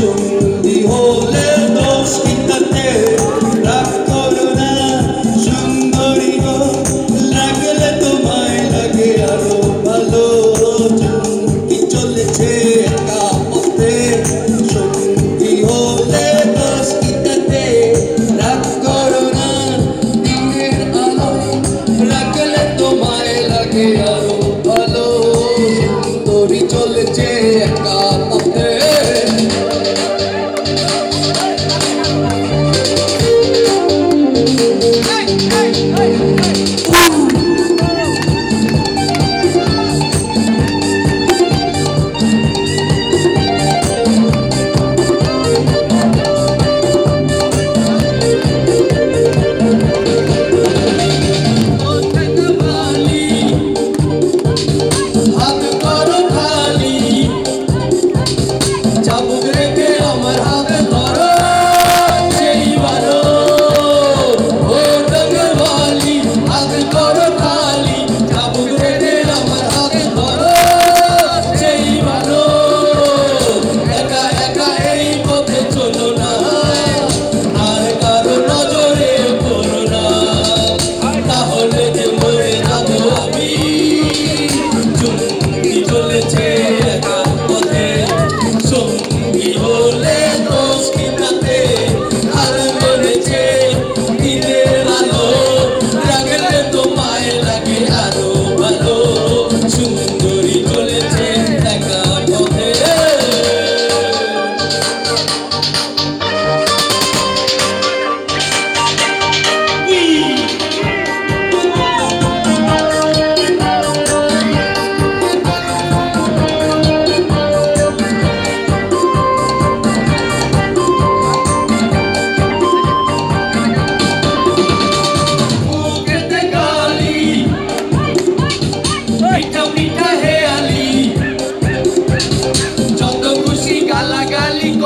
seu hey, hey, hey. Αλλά καλή